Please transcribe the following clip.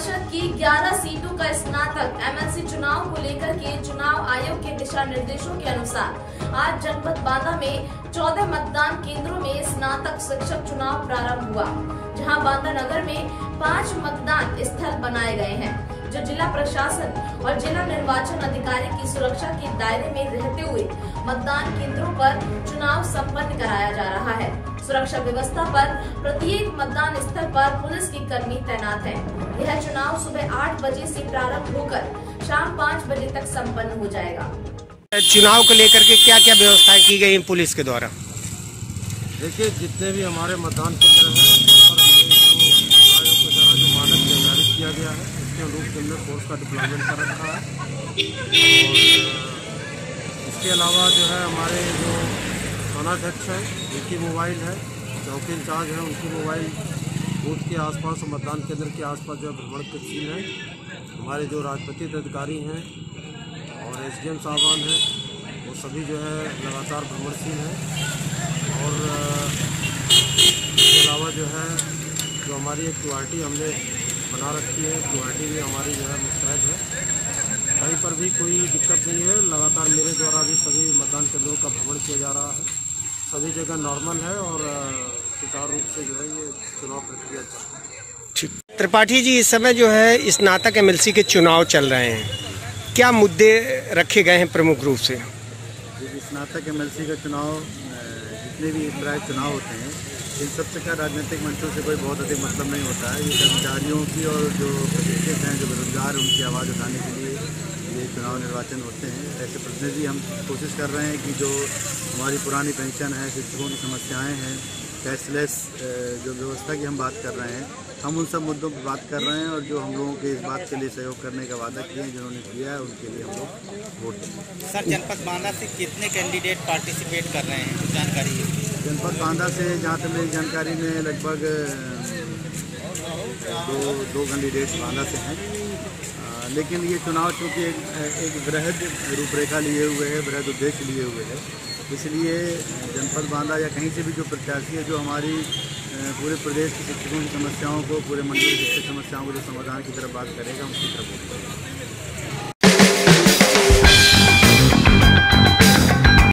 परिषद की 11 सीटों का स्नातक एमएलसी चुनाव को लेकर के चुनाव आयोग के दिशा निर्देशों के अनुसार आज जनपद बांदा में 14 मतदान केंद्रों में स्नातक शिक्षक चुनाव प्रारंभ हुआ, जहाँ बांदा नगर में पाँच मतदान स्थल बनाए गए हैं, जो जिला प्रशासन और जिला निर्वाचन अधिकारी की सुरक्षा के दायरे में रहते हुए मतदान केंद्रों पर चुनाव संपन्न कराया जा रहा है। सुरक्षा व्यवस्था पर प्रत्येक मतदान स्थल पर पुलिस के कर्मी तैनात हैं। यह चुनाव सुबह आठ बजे से प्रारंभ होकर शाम पाँच बजे तक संपन्न हो जाएगा। चुनाव को लेकर के क्या क्या व्यवस्थाएँ की गई हैं पुलिस के द्वारा? देखिए जितने भी हमारे मतदान केंद्र हैं जो मानक निर्धारित किया गया है उसके अनुरूप हमने फोर्स का डिप्लॉयमेंट कर रखा है इसके अलावा जो है हमारे जो थानाध्यक्ष हैं उनकी मोबाइल है चौकी इंचार्ज हैं, उनकी मोबाइल बूथ के आसपास और मतदान केंद्र के आसपास जो है भ्रमण गतिशील है। हमारे जो राजपत्रित अधिकारी हैं और एस डी साहबान हैं, वो सभी जो है लगातार भ्रमणशील हैं। और इसके अलावा जो है, जो हमारी एक क्वालिटी हमने बना रखी है क्वालिटी भी हमारी जो है मुस्तैद है। कहीं पर भी कोई दिक्कत नहीं है लगातार मेरे द्वारा भी सभी मतदान केंद्रों का भ्रमण किया जा रहा है। सभी जगह नॉर्मल है और सुचारू रूप से जो है ये चुनाव प्रक्रिया चल रही है। ठीक। त्रिपाठी जी इस समय जो है स्नातक एमएलसी के चुनाव चल रहे हैं। क्या मुद्दे रखे गए हैं प्रमुख रूप से? स्नातक एम का चुनाव जितने भी प्राय चुनाव होते हैं इन सबसे का राजनीतिक मंचों से कोई बहुत अधिक मतलब नहीं होता है। ये कर्मचारियों की और जो प्रशिक्षित हैं जो बेरोजगार हैं उनकी आवाज़ उठाने के लिए चुनाव निर्वाचन होते हैं। ऐसे प्रतिनिधि हम कोशिश कर रहे हैं कि जो हमारी पुरानी पेंशन है शिक्षकों की समस्याएँ हैं कैशलेस जो व्यवस्था की हम बात कर रहे हैं हम उन सब मुद्दों पर बात कर रहे हैं और जो हम लोगों के इस बात के लिए सहयोग करने का वादा किए हैं जिन्होंने किया है उनके लिए हम लोग वोट देंगे। सर जनपद बांदा से कितने कैंडिडेट पार्टिसिपेट कर रहे हैं? जानकारी जनपद बांदा से जहाँ तक मेरी जानकारी में लगभग दो दो कैंडिडेट बांदा से हैं। लेकिन ये चुनाव चूँकि एक, एक वृहद रूपरेखा लिए हुए है वृहद उद्देश्य लिए हुए है। इसलिए जनपद बांदा या कहीं से भी जो प्रत्याशी है जो हमारी पूरे प्रदेश की शिक्षकों की समस्याओं को पूरे मंडल की समस्याओं को जो समाधान की तरफ़ बात करेगा उसकी तरफ़